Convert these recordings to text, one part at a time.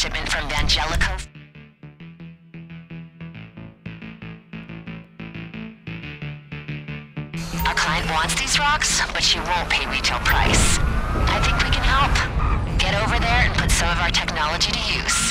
shipment from Vangelico. Our client wants these rocks, but she won't pay retail price. I think we can help. Get over there and put some of our technology to use.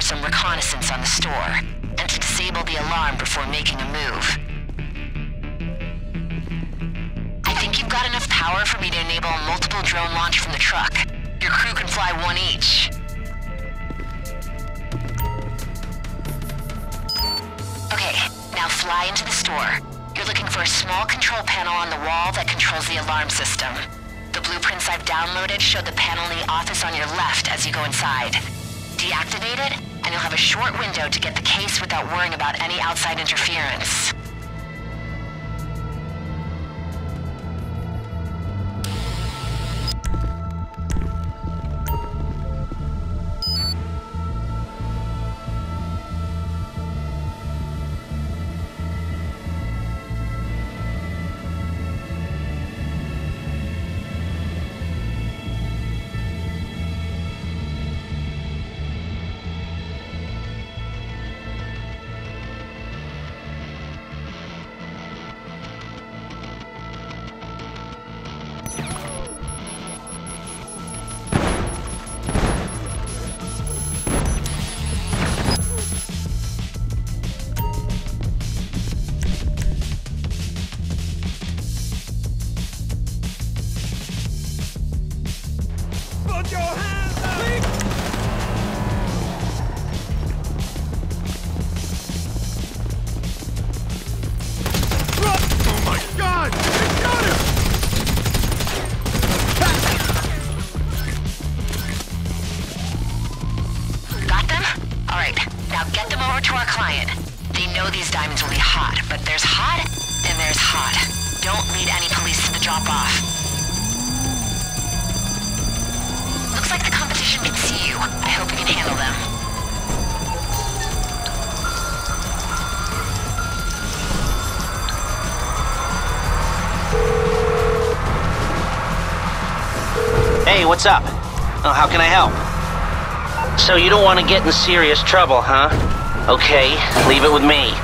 For some reconnaissance on the store, and to disable the alarm before making a move. I think you've got enough power for me to enable a multiple drone launch from the truck. Your crew can fly one each. Okay, now fly into the store. You're looking for a small control panel on the wall that controls the alarm system. The blueprints I've downloaded show the panel in the office on your left as you go inside. Deactivate it, and you'll have a short window to get the case without worrying about any outside interference. And. Don't lead any police to the drop-off. Looks like the competition can see you. I hope you can handle them. Hey, what's up? Oh, how can I help? So you don't want to get in serious trouble, huh? Okay, leave it with me.